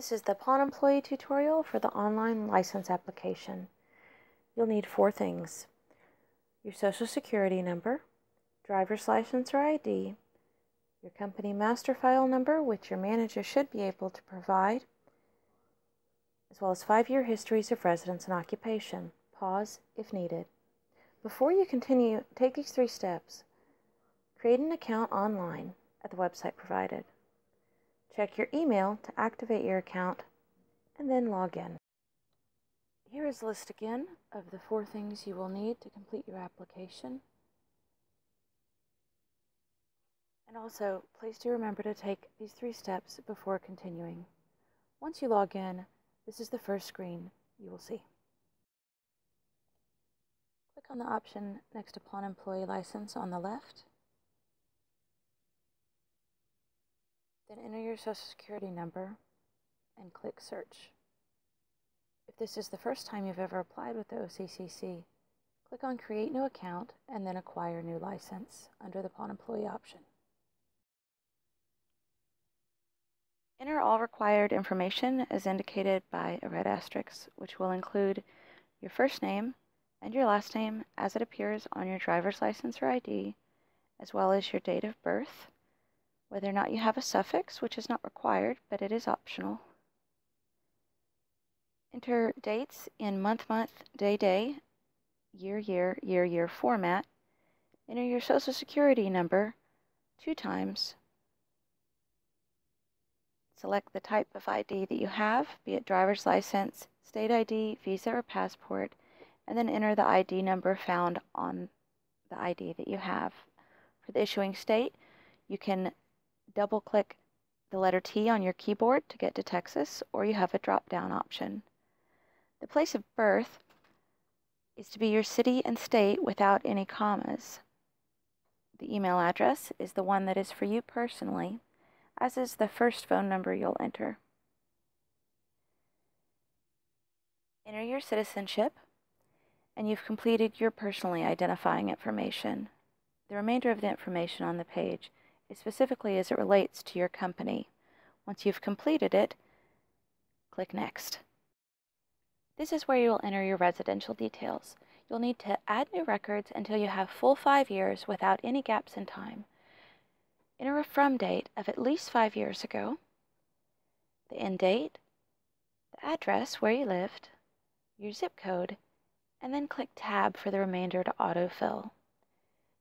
This is the Pawn Employee tutorial for the online license application. You'll need four things. Your social security number, driver's license or ID, your company master file number, which your manager should be able to provide, as well as five-year histories of residence and occupation. Pause if needed. Before you continue, take these three steps. Create an account online at the website provided. Check your email to activate your account and then log in. Here is a list again of the four things you will need to complete your application. And also, please do remember to take these three steps before continuing. Once you log in, this is the first screen you will see. Click on the option next to Pawn Employee License on the left Then enter your social security number and click search. If this is the first time you've ever applied with the OCCC, click on create new account and then acquire new license under the pawn employee option. Enter all required information as indicated by a red asterisk, which will include your first name and your last name as it appears on your driver's license or ID, as well as your date of birth, whether or not you have a suffix, which is not required, but it is optional. Enter dates in month, month, day, day, year, year, year, year format. Enter your social security number two times. Select the type of ID that you have, be it driver's license, state ID, visa, or passport, and then enter the ID number found on the ID that you have. For the issuing state, you can double click the letter T on your keyboard to get to Texas, or you have a drop down option. The place of birth is to be your city and state without any commas. The email address is the one that is for you personally, as is the first phone number you'll enter. Enter your citizenship, and you've completed your personally identifying information. The remainder of the information on the page specifically as it relates to your company. Once you've completed it, click Next. This is where you will enter your residential details. You'll need to add new records until you have full five years without any gaps in time. Enter a from date of at least five years ago, the end date, the address where you lived, your zip code, and then click Tab for the remainder to autofill.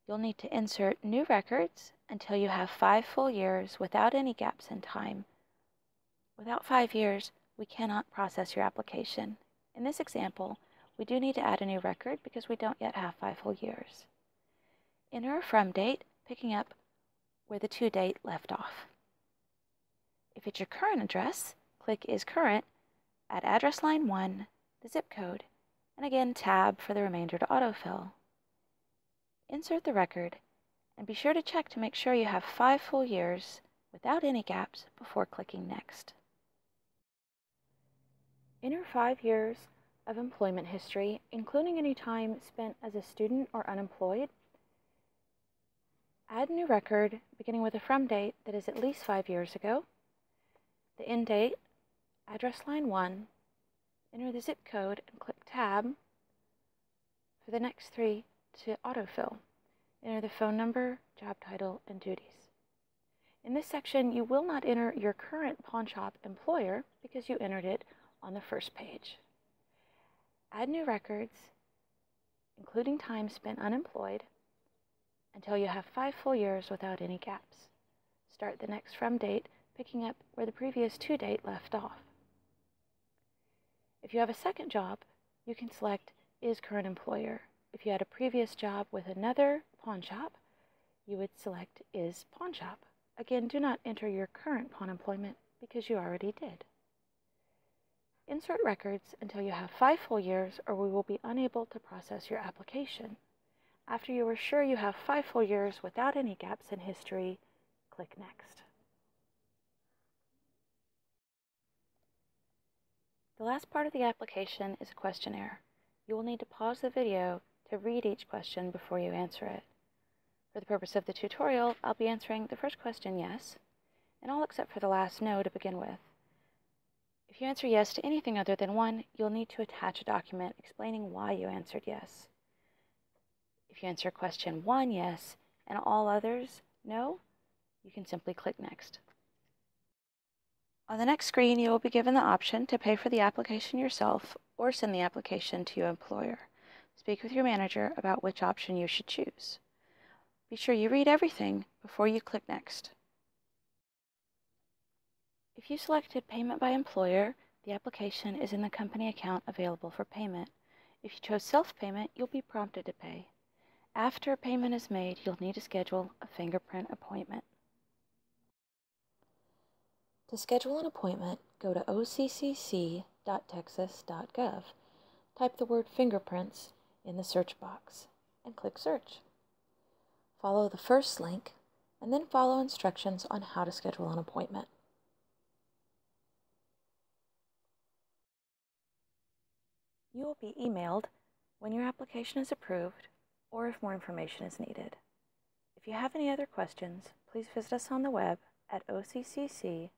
You'll need to insert new records until you have five full years without any gaps in time. Without five years, we cannot process your application. In this example, we do need to add a new record because we don't yet have five full years. Enter a from date, picking up where the to date left off. If it's your current address, click Is Current, add address line 1, the zip code, and again tab for the remainder to autofill. Insert the record and be sure to check to make sure you have five full years without any gaps before clicking Next. Enter five years of employment history, including any time spent as a student or unemployed. Add new record beginning with a from date that is at least five years ago, the end date, address line 1, enter the zip code and click Tab for the next three to autofill. Enter the phone number, job title, and duties. In this section, you will not enter your current pawn shop employer because you entered it on the first page. Add new records, including time spent unemployed, until you have five full years without any gaps. Start the next from date, picking up where the previous to date left off. If you have a second job, you can select Is Current Employer. If you had a previous job with another pawn shop, you would select is pawn shop. Again, do not enter your current pawn employment because you already did. Insert records until you have five full years or we will be unable to process your application. After you are sure you have five full years without any gaps in history, click Next. The last part of the application is a questionnaire. You will need to pause the video to read each question before you answer it. For the purpose of the tutorial, I'll be answering the first question yes, and all except for the last no to begin with. If you answer yes to anything other than one, you'll need to attach a document explaining why you answered yes. If you answer question one yes and all others no, you can simply click Next. On the next screen, you will be given the option to pay for the application yourself or send the application to your employer. Speak with your manager about which option you should choose. Be sure you read everything before you click Next. If you selected Payment by Employer, the application is in the company account available for payment. If you chose self-payment, you'll be prompted to pay. After a payment is made, you'll need to schedule a fingerprint appointment. To schedule an appointment, go to occc.texas.gov, type the word fingerprints in the search box, and click Search. Follow the first link, and then follow instructions on how to schedule an appointment. You will be emailed when your application is approved or if more information is needed. If you have any other questions, please visit us on the web at occc.texas.gov.